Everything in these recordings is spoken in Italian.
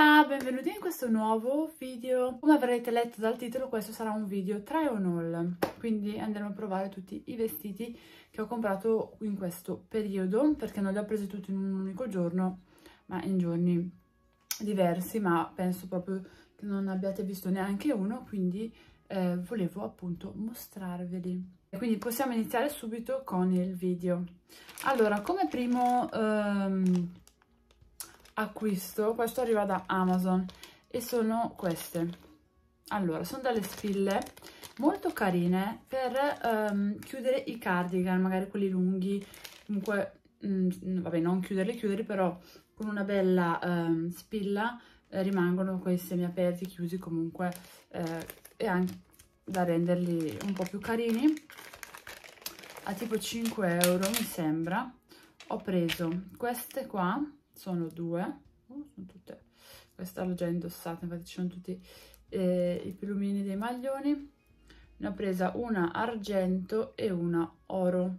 Hola, benvenuti in questo nuovo video. Come avrete letto dal titolo, questo sarà un video try on haul, quindi andremo a provare tutti i vestiti che ho comprato in questo periodo, perché non li ho presi tutti in un unico giorno, ma in giorni diversi, ma penso proprio che non abbiate visto neanche uno, quindi eh, volevo appunto mostrarveli. Quindi possiamo iniziare subito con il video. Allora, come primo... Um, acquisto, questo arriva da Amazon e sono queste. Allora, sono delle spille molto carine per um, chiudere i cardigan, magari quelli lunghi, comunque, mh, mm, vabbè, non chiuderli, chiuderli, però con una bella um, spilla eh, rimangono quei semi aperti, chiusi comunque, eh, e anche da renderli un po' più carini. A tipo 5 euro, mi sembra. Ho preso queste qua, sono due, uh, sono tutte, questa l'ho già indossata, infatti ci sono tutti eh, i plumini dei maglioni, ne ho presa una argento e una oro,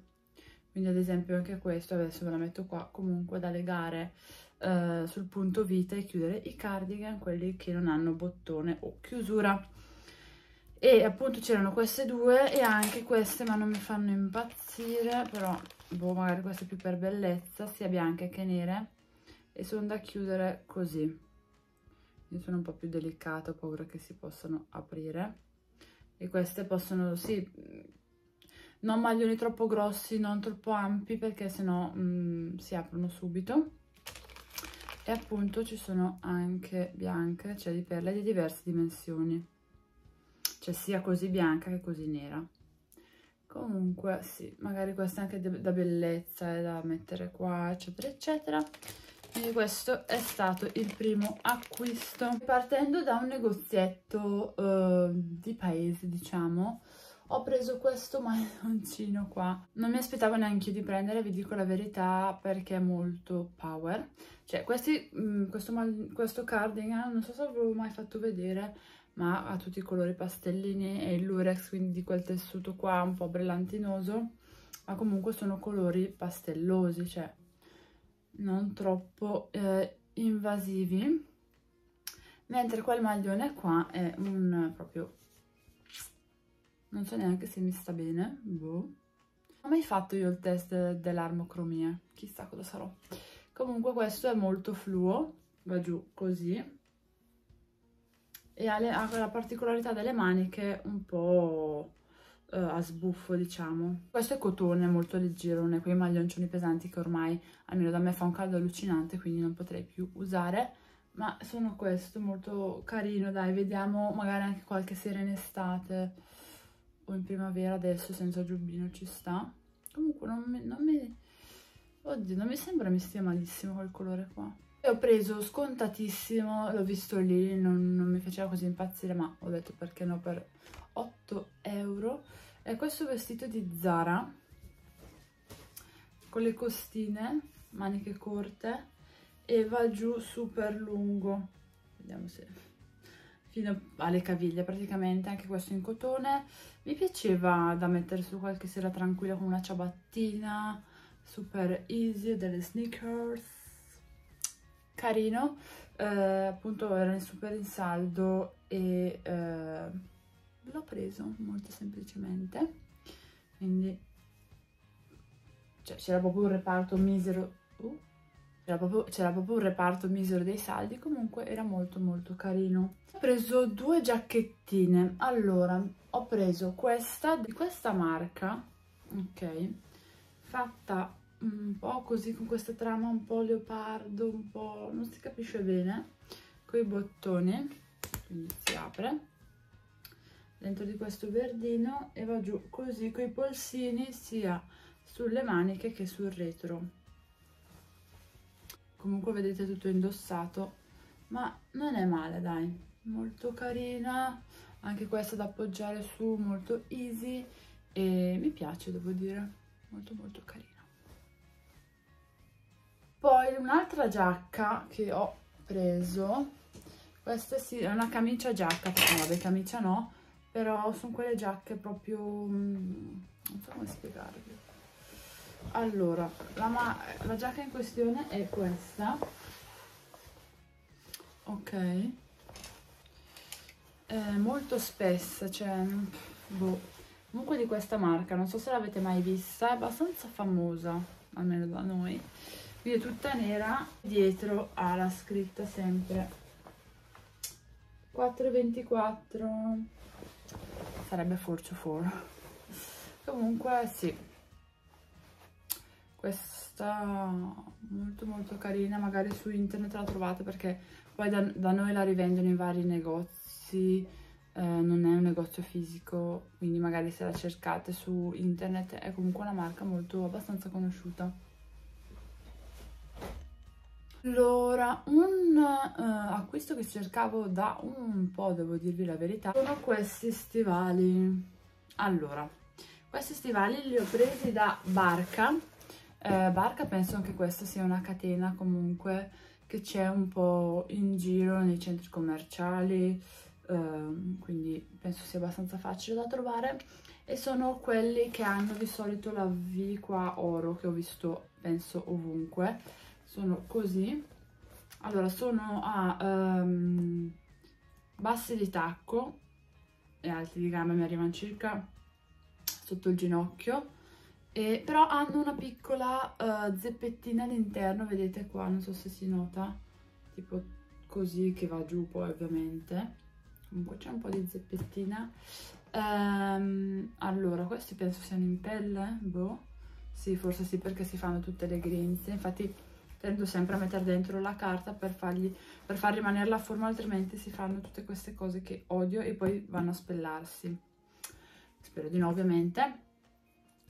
quindi ad esempio anche questo, adesso ve la metto qua, comunque da legare eh, sul punto vita e chiudere i cardigan, quelli che non hanno bottone o chiusura. E appunto c'erano queste due e anche queste ma non mi fanno impazzire però boh magari queste più per bellezza sia bianche che nere e sono da chiudere così. Io sono un po' più delicata ho paura che si possano aprire. E queste possono sì non maglioni troppo grossi non troppo ampi perché sennò mh, si aprono subito. E appunto ci sono anche bianche cioè di perle di diverse dimensioni. Cioè sia così bianca che così nera. Comunque sì magari questa è anche da bellezza è da mettere qua eccetera eccetera quindi questo è stato il primo acquisto. Partendo da un negozietto uh, di paese diciamo ho preso questo maglioncino qua. Non mi aspettavo neanche di prendere vi dico la verità perché è molto power. Cioè questi, mh, mm, questo, questo cardigan non so se l'avevo mai fatto vedere ma ha tutti i colori pastellini e il lurex quindi di quel tessuto qua un po' brillantinoso ma comunque sono colori pastellosi cioè non troppo eh, invasivi. Mentre quel maglione qua è un proprio non so neanche se mi sta bene boh. non ho mai fatto io il test dell'armocromia chissà cosa sarò. Comunque questo è molto fluo va giù così. E ha, le, ha la particolarità delle maniche un po' uh, a sbuffo diciamo. Questo è cotone molto leggero non è quei maglioncioni pesanti che ormai almeno da me fa un caldo allucinante quindi non potrei più usare. Ma sono questo molto carino dai vediamo magari anche qualche sera in estate o in primavera adesso senza giubbino ci sta. Comunque non mi, non mi oddio non mi sembra mi stia malissimo quel colore qua. E ho preso scontatissimo l'ho visto lì non, non mi faceva così impazzire ma ho detto perché no per 8 euro è questo vestito di Zara con le costine maniche corte e va giù super lungo. Vediamo se fino alle caviglie praticamente anche questo in cotone. Mi piaceva da mettere su qualche sera tranquilla con una ciabattina super easy delle sneakers. Carino. Eh, appunto era super in saldo e eh, l'ho preso molto semplicemente quindi cioè, c'era proprio un reparto misero uh, c'era proprio, proprio, un reparto misero dei saldi comunque era molto molto carino. Ho preso due giacchettine. Allora ho preso questa di questa marca ok fatta un po' così con questa trama un po' leopardo un po' non si capisce bene con i bottoni quindi si apre dentro di questo verdino e va giù così con i polsini sia sulle maniche che sul retro. Comunque vedete tutto indossato ma non è male dai. Molto carina anche questa da appoggiare su molto easy e mi piace devo dire. Molto molto carina. Poi un'altra giacca che ho preso. Questa sì, è una camicia giacca perché vabbè camicia no però sono quelle giacche proprio mm, non so come spiegarvi allora la, la giacca in questione è questa. Ok. È molto spessa cioè boh. comunque di questa marca non so se l'avete mai vista è abbastanza famosa almeno da noi. Qui è tutta nera dietro ha la scritta sempre. 4,24 sarebbe forcio for comunque sì. Questa molto molto carina. Magari su internet la trovate perché poi da, da noi la rivendono in vari negozi. Eh, non è un negozio fisico quindi magari se la cercate su internet è comunque una marca molto abbastanza conosciuta allora, un uh, acquisto che cercavo da un po', devo dirvi la verità, sono questi stivali. Allora, questi stivali li ho presi da Barca. Eh, Barca penso anche questa sia una catena comunque che c'è un po' in giro nei centri commerciali, eh, quindi penso sia abbastanza facile da trovare. E sono quelli che hanno di solito la V qua oro, che ho visto penso ovunque sono così. Allora sono a um, bassi di tacco e alti di gamma mi arrivano circa sotto il ginocchio. E, però hanno una piccola uh, zeppettina all'interno vedete qua non so se si nota tipo così che va giù poi ovviamente. Comunque c'è un po' di zeppettina. Um, allora questi penso siano in pelle boh. Sì forse sì perché si fanno tutte le grinze. Infatti tendo sempre a mettere dentro la carta per, fargli, per far rimanere la forma altrimenti si fanno tutte queste cose che odio e poi vanno a spellarsi. Spero di no ovviamente.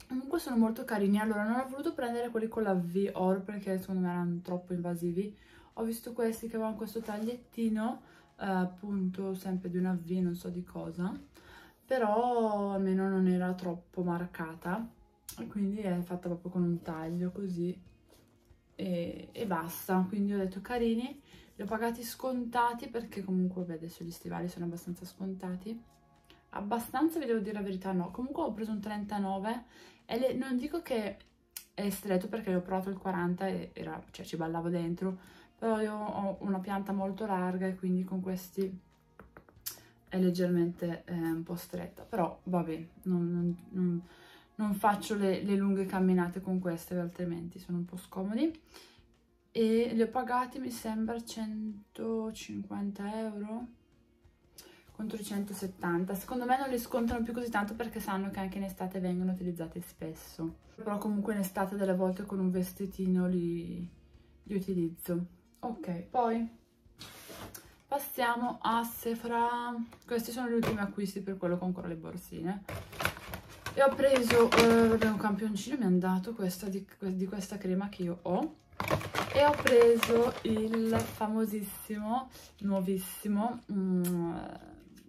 Comunque sono molto carini. Allora non ho voluto prendere quelli con la V oro perché secondo me erano troppo invasivi. Ho visto questi che avevano questo tagliettino eh, appunto sempre di una V non so di cosa. Però almeno non era troppo marcata. Quindi è fatta proprio con un taglio così e, e, basta. Quindi ho detto carini li ho pagati scontati perché comunque beh, adesso gli stivali sono abbastanza scontati. Abbastanza vi devo dire la verità no. Comunque ho preso un 39 e le, non dico che è stretto perché ho provato il 40 e era, cioè ci ballavo dentro però io ho una pianta molto larga e quindi con questi è leggermente eh, un po' stretta. Però vabbè non, non, non non faccio le, le lunghe camminate con queste altrimenti sono un po' scomodi. E li ho pagati mi sembra 150 euro contro i 170 secondo me non li scontano più così tanto perché sanno che anche in estate vengono utilizzati spesso. Però comunque in estate delle volte con un vestitino li, li utilizzo. Ok poi passiamo a Sephora questi sono gli ultimi acquisti per quello con ancora le borsine e ho preso eh, un campioncino mi hanno dato questa di, di, questa crema che io ho. E ho preso il famosissimo nuovissimo mm,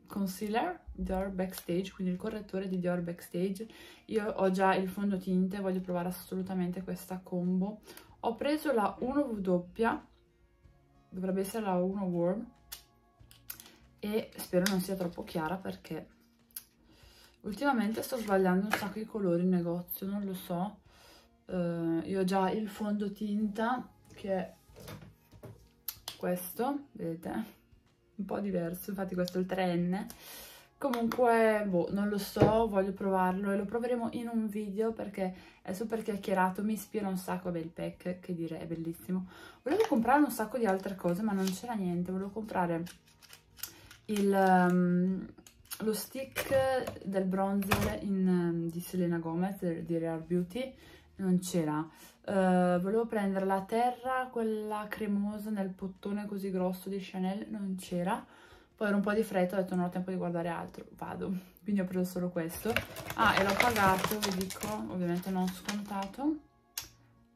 concealer Dior Backstage quindi il correttore di Dior Backstage. Io ho già il fondotinte voglio provare assolutamente questa combo. Ho preso la 1W dovrebbe essere la 1 Warm e spero non sia troppo chiara perché Ultimamente sto sbagliando un sacco i colori in negozio, non lo so. Uh, io ho già il fondotinta che è questo, vedete? Un po' diverso, infatti questo è il 3N. Comunque, boh, non lo so, voglio provarlo e lo proveremo in un video perché è super chiacchierato, mi ispira un sacco, vabbè il pack, che dire, è bellissimo. Volevo comprare un sacco di altre cose ma non c'era niente, volevo comprare il... Um, lo stick del bronzer in, um, di Selena Gomez, di Rare Beauty, non c'era. Uh, volevo prendere la terra, quella cremosa nel pottone così grosso di Chanel, non c'era. Poi ero un po' di fretta, ho detto non ho tempo di guardare altro, vado. Quindi ho preso solo questo. Ah, e l'ho pagato, vi dico, ovviamente non scontato,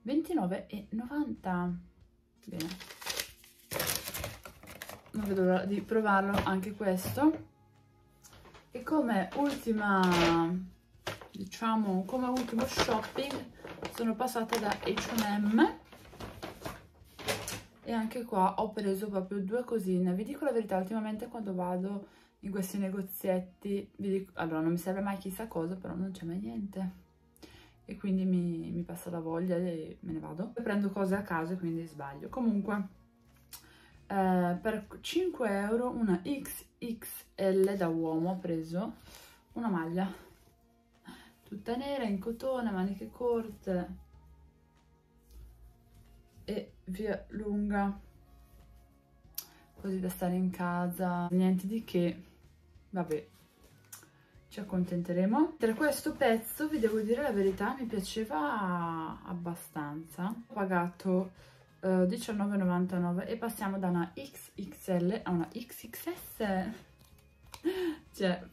29,90. Bene. Non vedo l'ora di provarlo anche questo e come ultima diciamo come ultimo shopping sono passata da H&M e anche qua ho preso proprio due cosine. Vi dico la verità ultimamente quando vado in questi negozietti dico, allora non mi serve mai chissà cosa però non c'è mai niente. E quindi mi, mi, passa la voglia e me ne vado. Prendo cose a caso e quindi sbaglio. Comunque eh, per 5 euro una XXL da uomo ho preso una maglia. Tutta nera in cotone, maniche corte e via lunga. Così da stare in casa. Niente di che. Vabbè ci accontenteremo. Per questo pezzo vi devo dire la verità mi piaceva abbastanza. Ho pagato eh, 19,99 e passiamo da una XXL a una XXS cioè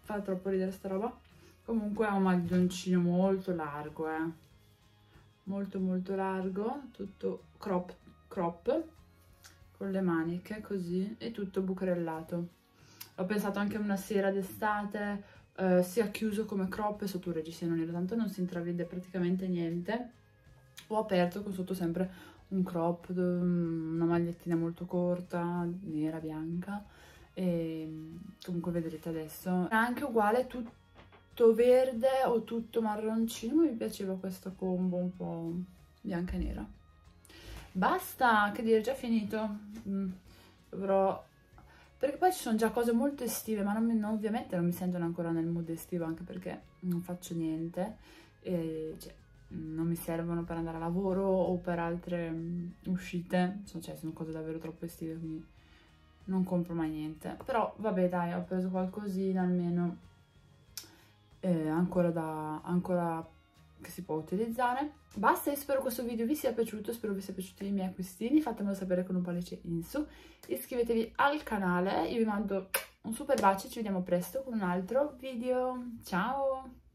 fa troppo ridere sta roba. Comunque ha un maglioncino molto largo eh. Molto molto largo tutto crop crop con le maniche così e tutto bucherellato ho pensato anche una sera d'estate eh, sia chiuso come crop e sotto un reggiseno nero, tanto non si intravede praticamente niente. Ho aperto con sotto sempre un crop, una magliettina molto corta, nera, bianca, e comunque vedrete adesso. È anche uguale tutto verde o tutto marroncino, mi piaceva questa combo un po' bianca e nera. Basta, che dire, già finito. Mm, dovrò perché poi ci sono già cose molto estive, ma non mi, non, ovviamente non mi sentono ancora nel mood estivo, anche perché non faccio niente, e, cioè, non mi servono per andare a lavoro o per altre um, uscite, cioè sono cose davvero troppo estive, quindi non compro mai niente. Però vabbè dai, ho preso qualcosina almeno, eh, ancora, da, ancora che si può utilizzare. Basta, io spero questo video vi sia piaciuto, spero vi sia piaciuti i miei acquistini, fatemelo sapere con un pollice in su, iscrivetevi al canale, io vi mando un super bacio, ci vediamo presto con un altro video, ciao!